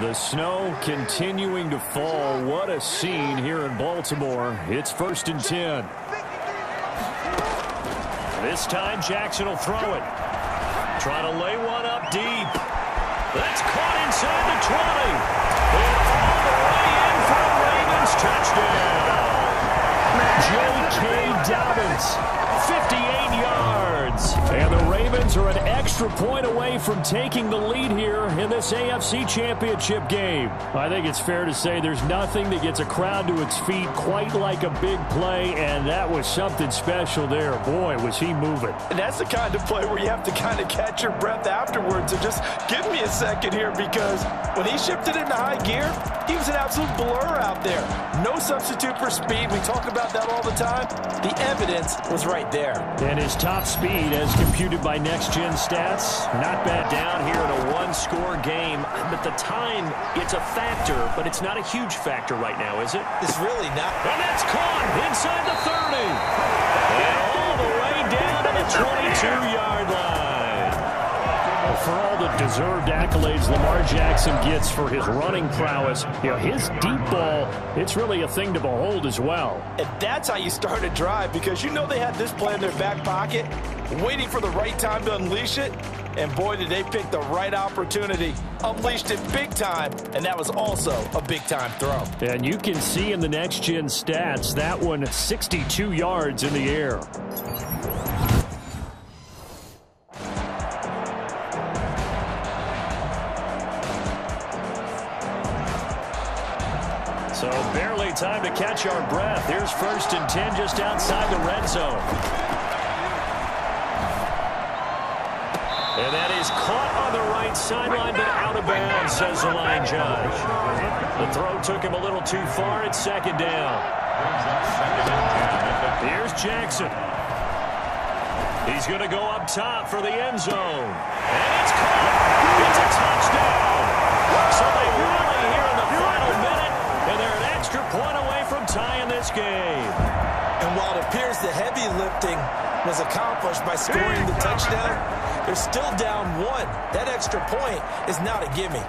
The snow continuing to fall. What a scene here in Baltimore. It's first and 10. This time Jackson will throw it. Trying to lay one up deep. That's caught inside the 20. And all the way in for a Ravens touchdown. J.K. Dobbins, 58 yards. And the Ravens are an extra point away from taking the lead here in this AFC Championship game. I think it's fair to say there's nothing that gets a crowd to its feet quite like a big play, and that was something special there. Boy, was he moving. And that's the kind of play where you have to kind of catch your breath afterwards and just give me a second here because when he shifted into high gear, he was an absolute blur out there. No substitute for speed. We talk about that all the time. The evidence was right there. And his top speed, as computed by Next Gen Stats, not bad down here in a one-score game. But the time, it's a factor, but it's not a huge factor right now, is it? It's really not. And that's caught inside the 30. And all the way down to the 22-yard deserved accolades Lamar Jackson gets for his running prowess, you know, his deep ball, it's really a thing to behold as well. And that's how you start a drive because you know they had this play in their back pocket, waiting for the right time to unleash it. And boy, did they pick the right opportunity. Unleashed it big time, and that was also a big-time throw. And you can see in the next-gen stats, that one 62 yards in the air. So barely time to catch our breath. Here's first and 10 just outside the red zone. And that is caught on the right sideline, but out of bounds, says the line judge. The throw took him a little too far. It's second down. Here's Jackson. He's going to go up top for the end zone. And it's caught. Extra point away from tying this game. And while it appears the heavy lifting was accomplished by scoring the touchdown, they're still down one. That extra point is not a gimme.